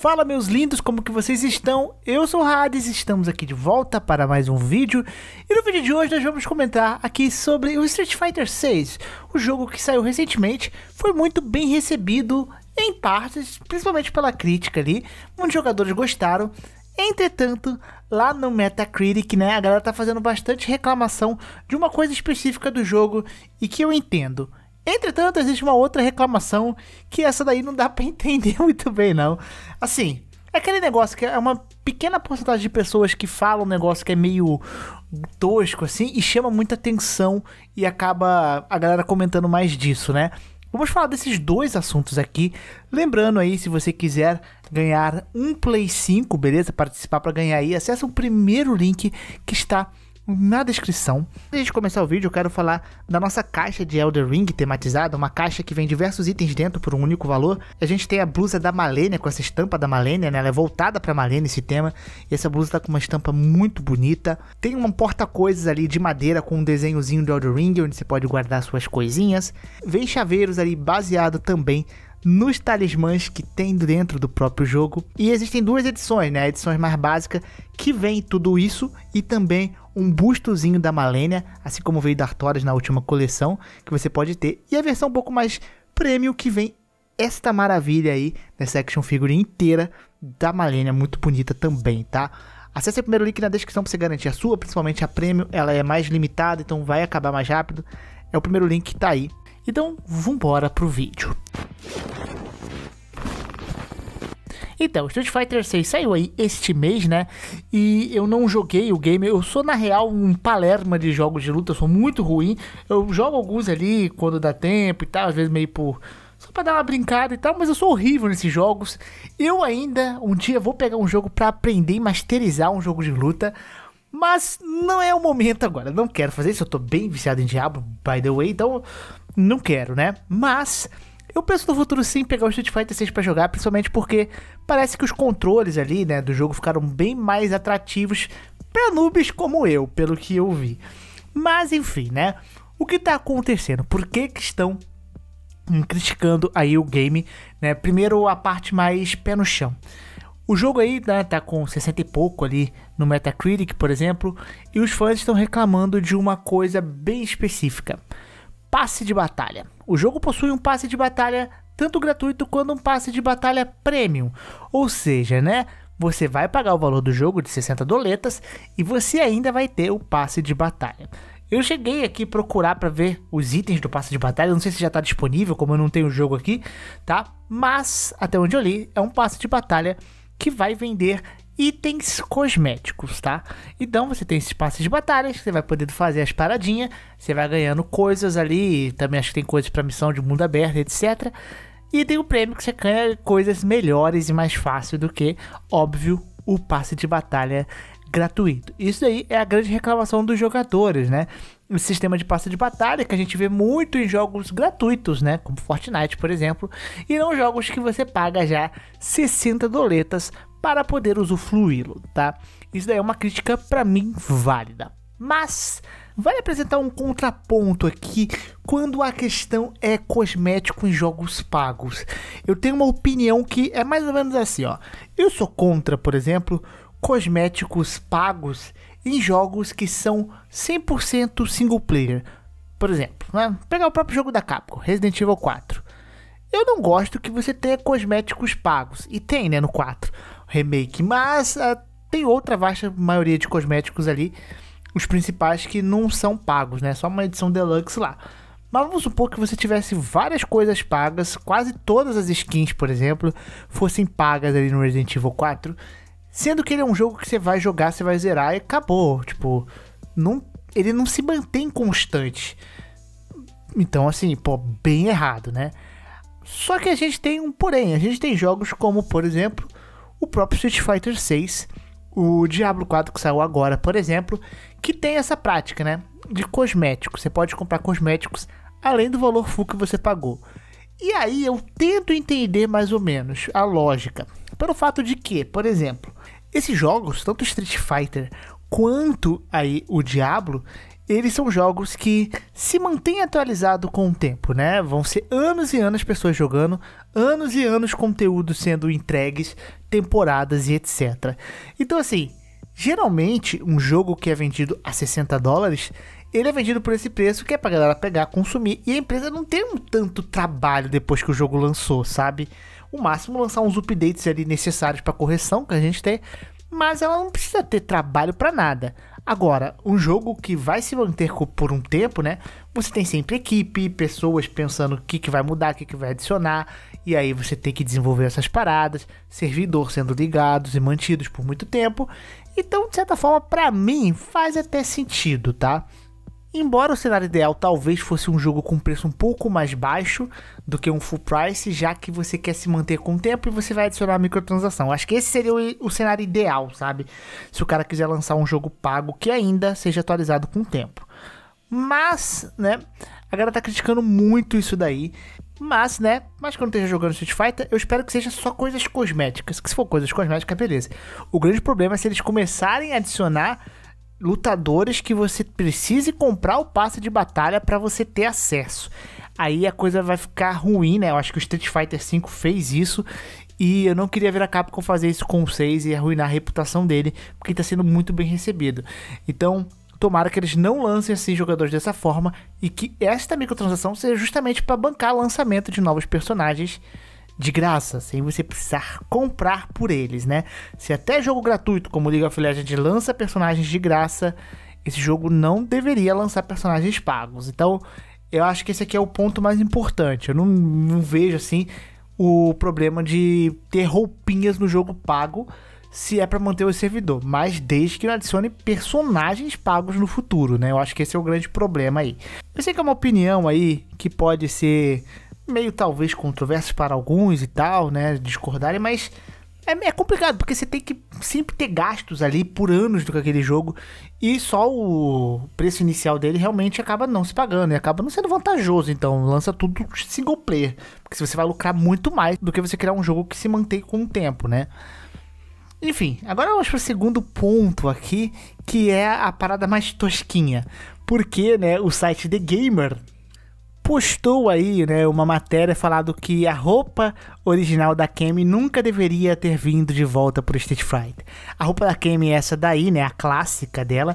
Fala meus lindos, como que vocês estão? Eu sou o Hades, estamos aqui de volta para mais um vídeo. E no vídeo de hoje nós vamos comentar aqui sobre o Street Fighter 6 O jogo que saiu recentemente, foi muito bem recebido em partes, principalmente pela crítica ali Muitos jogadores gostaram. Entretanto, lá no Metacritic, né, a galera tá fazendo bastante reclamação de uma coisa específica do jogo e que eu entendo Entretanto, existe uma outra reclamação que essa daí não dá para entender muito bem, não. Assim, é aquele negócio que é uma pequena porcentagem de pessoas que falam um negócio que é meio tosco assim e chama muita atenção e acaba a galera comentando mais disso, né? Vamos falar desses dois assuntos aqui. Lembrando aí, se você quiser ganhar um Play 5, beleza? Participar para ganhar aí, acessa o primeiro link que está na descrição. Antes de começar o vídeo, eu quero falar da nossa caixa de Elder Ring tematizada, uma caixa que vem diversos itens dentro por um único valor. A gente tem a blusa da Malenia, com essa estampa da Malenia, né? Ela é voltada pra Malenia esse tema, e essa blusa tá com uma estampa muito bonita. Tem um porta-coisas ali de madeira com um desenhozinho do Elder Ring, onde você pode guardar suas coisinhas. Vem chaveiros ali baseado também nos talismãs que tem dentro do próprio jogo. E existem duas edições, né? Edição mais básica que vem tudo isso e também um bustozinho da Malenia, assim como veio da Artorias na última coleção, que você pode ter. E a versão um pouco mais premium que vem esta maravilha aí, nessa action figure inteira da Malenia, muito bonita também, tá? Acesse o primeiro link na descrição para você garantir a sua, principalmente a premium, ela é mais limitada, então vai acabar mais rápido. É o primeiro link que tá aí. Então, vambora pro vídeo. Então, Street Fighter 6 saiu aí este mês, né? E eu não joguei o game. Eu sou, na real, um palerma de jogos de luta. Eu sou muito ruim. Eu jogo alguns ali quando dá tempo e tal. Às vezes meio por... Só pra dar uma brincada e tal. Mas eu sou horrível nesses jogos. Eu ainda, um dia, vou pegar um jogo para aprender e masterizar um jogo de luta. Mas não é o momento agora. Não quero fazer isso. Eu tô bem viciado em Diablo, by the way. Então, não quero, né? Mas eu penso no futuro sim pegar o Street Fighter 6 para jogar, principalmente porque parece que os controles ali, né, do jogo ficaram bem mais atrativos para noobs como eu, pelo que eu vi. Mas enfim, né? O que tá acontecendo? Por que que estão criticando aí o game, né? Primeiro a parte mais pé no chão. O jogo aí né, tá com 60 e pouco ali no Metacritic, por exemplo, e os fãs estão reclamando de uma coisa bem específica passe de batalha. O jogo possui um passe de batalha tanto gratuito quanto um passe de batalha premium. Ou seja, né? Você vai pagar o valor do jogo de 60 doletas e você ainda vai ter o passe de batalha. Eu cheguei aqui procurar para ver os itens do passe de batalha, não sei se já está disponível, como eu não tenho o jogo aqui, tá? Mas até onde eu li, é um passe de batalha que vai vender itens cosméticos, tá? Então você tem esse espaço de batalhas, você vai poder fazer as paradinhas, você vai ganhando coisas ali, também acho que tem coisas para missão de mundo aberto, etc. E tem o prêmio que você ganha coisas melhores e mais fácil do que, óbvio, o passe de batalha gratuito. Isso aí é a grande reclamação dos jogadores, né? O sistema de passe de batalha que a gente vê muito em jogos gratuitos, né? Como Fortnite, por exemplo, e não jogos que você paga já 60 doletas para poder usufruí-lo, tá? Isso daí é uma crítica para mim válida. Mas vale apresentar um contraponto aqui quando a questão é cosmético em jogos pagos. Eu tenho uma opinião que é mais ou menos assim, ó. Eu sou contra, por exemplo, cosméticos pagos em jogos que são 100% single player. Por exemplo, né? pegar o próprio jogo da Capcom, Resident Evil 4. Eu não gosto que você tenha cosméticos pagos. E tem, né, no 4 remake. Mas uh, tem outra vasta maioria de cosméticos ali, os principais que não são pagos, né? Só uma edição deluxe lá. Mas vamos supor que você tivesse várias coisas pagas, quase todas as skins, por exemplo, fossem pagas ali no Resident Evil 4, sendo que ele é um jogo que você vai jogar, você vai zerar e acabou. Tipo, não, ele não se mantém constante. Então, assim, pô, bem errado, né? Só que a gente tem um porém, a gente tem jogos como, por exemplo, o próprio Street Fighter 6, o Diablo 4 que saiu agora, por exemplo, que tem essa prática, né? De cosméticos. Você pode comprar cosméticos além do valor full que você pagou. E aí eu tento entender mais ou menos a lógica. Pelo fato de que, por exemplo, esses jogos, tanto Street Fighter quanto aí o Diablo, eles são jogos que se mantêm atualizados com o tempo, né? Vão ser anos e anos pessoas jogando, anos e anos conteúdo sendo entregues, temporadas e etc. Então, assim, geralmente um jogo que é vendido a 60 dólares, ele é vendido por esse preço que é pra galera pegar, consumir, e a empresa não tem um tanto trabalho depois que o jogo lançou, sabe? O máximo lançar uns updates ali necessários para correção que a gente tem, mas ela não precisa ter trabalho para nada. Agora, um jogo que vai se manter por um tempo, né? Você tem sempre equipe, pessoas pensando o que, que vai mudar, o que, que vai adicionar, e aí você tem que desenvolver essas paradas, servidor sendo ligados e mantidos por muito tempo. Então, de certa forma, para mim, faz até sentido, tá? Embora o cenário ideal talvez fosse um jogo com preço um pouco mais baixo do que um full price, já que você quer se manter com o tempo e você vai adicionar microtransação. Acho que esse seria o, o, cenário ideal, sabe? Se o cara quiser lançar um jogo pago que ainda seja atualizado com o tempo. Mas, né, a galera tá criticando muito isso daí. Mas, né, mas quando esteja jogando Street Fighter, eu espero que seja só coisas cosméticas. Que se for coisas cosméticas, beleza. O grande problema é se eles começarem a adicionar lutadores que você precise comprar o passe de batalha para você ter acesso. Aí a coisa vai ficar ruim, né? Eu acho que o Street Fighter V fez isso e eu não queria ver a Capcom fazer isso com o 6 e arruinar a reputação dele, porque está sendo muito bem recebido. Então, tomara que eles não lancem assim jogadores dessa forma e que esta microtransação seja justamente para bancar o lançamento de novos personagens de graça, sem você precisar comprar por eles, né? Se até jogo gratuito como League of Legends lança personagens de graça, esse jogo não deveria lançar personagens pagos. Então, eu acho que esse aqui é o ponto mais importante. Eu não, não vejo assim o problema de ter roupinhas no jogo pago se é para manter o servidor, mas desde que não adicione personagens pagos no futuro, né? Eu acho que esse é o grande problema aí. Eu sei que é uma opinião aí que pode ser meio talvez controverso para alguns e tal, né? Discordarem, mas é, é, complicado, porque você tem que sempre ter gastos ali por anos do que aquele jogo e só o preço inicial dele realmente acaba não se pagando e acaba não sendo vantajoso. Então, lança tudo single player, porque você vai lucrar muito mais do que você criar um jogo que se mantém com o tempo, né? Enfim, agora vamos para o segundo ponto aqui, que é a parada mais tosquinha. Porque, né, o site The Gamer postou aí, né, uma matéria falando que a roupa original da Kemi nunca deveria ter vindo de volta pro Street Fighter. A roupa da Kemi é essa daí, né, a clássica dela.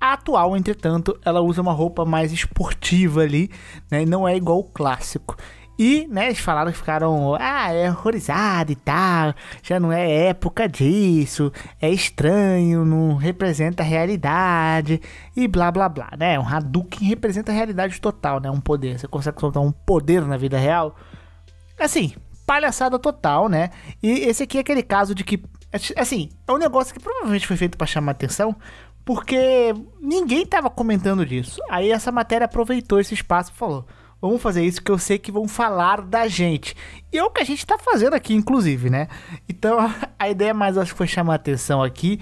A atual, entretanto, ela usa uma roupa mais esportiva ali, né, não é igual o clássico. E, né, eles falaram que ficaram, ah, é horrorizado e tal, já não é época disso, é estranho, não representa a realidade e blá blá blá, né? Um Hadouken representa a realidade total, né? Um poder, você consegue soltar um poder na vida real. Assim, palhaçada total, né? E esse aqui é aquele caso de que, assim, é um negócio que provavelmente foi feito para chamar atenção, porque ninguém tava comentando disso. Aí essa matéria aproveitou esse espaço e falou Vamos fazer isso que eu sei que vão falar da gente. E é o que a gente está fazendo aqui, inclusive, né? Então a ideia mais acho que foi chamar a atenção aqui,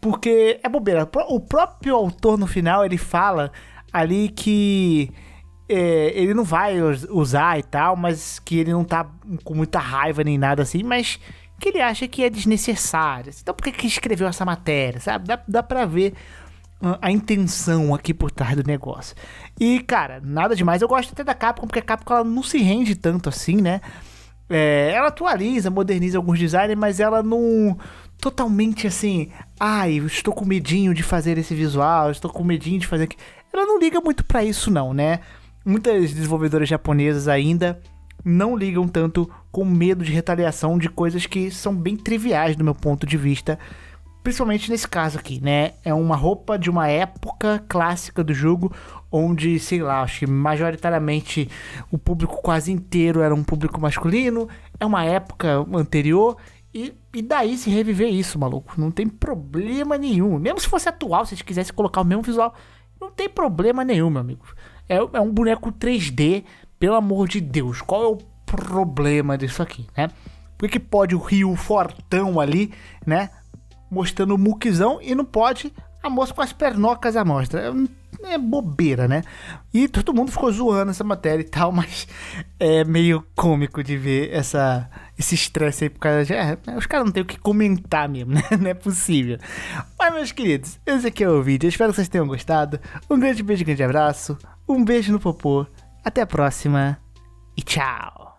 porque é bobeira. O próprio autor no final ele fala ali que é, ele não vai usar e tal, mas que ele não tá com muita raiva nem nada assim, mas que ele acha que é desnecessário. Então por que, que escreveu essa matéria, sabe? Dá, dá pra ver a intenção aqui por trás do negócio. E, cara, nada demais. Eu gosto até da Capcom, porque a Capcom ela não se rende tanto assim, né? É, ela atualiza, moderniza alguns designs, mas ela não totalmente assim, ai, estou com medinho de fazer esse visual, estou com medinho de fazer aqui. Ela não liga muito para isso não, né? Muitas desenvolvedoras japonesas ainda não ligam tanto com medo de retaliação de coisas que são bem triviais do meu ponto de vista Principalmente nesse caso aqui, né? É uma roupa de uma época clássica do jogo, onde, sei lá, acho que majoritariamente o público quase inteiro era um público masculino. É uma época anterior. E, e daí se reviver isso, maluco. Não tem problema nenhum. Mesmo se fosse atual, se a quisesse colocar o mesmo visual, não tem problema nenhum, meu amigo. É, é um boneco 3D, pelo amor de Deus. Qual é o problema disso aqui, né? Por que pode o Rio fortão ali, né? Mostrando o muquizão e não pode a moça com as pernocas à mostra. é bobeira, né? E todo mundo ficou zoando essa matéria e tal, mas é meio cômico de ver essa, esse estresse aí por causa de. É, os caras não têm o que comentar mesmo, né? Não é possível. Mas, meus queridos, esse aqui é o vídeo. Espero que vocês tenham gostado. Um grande beijo, um grande abraço. Um beijo no popô. Até a próxima e tchau.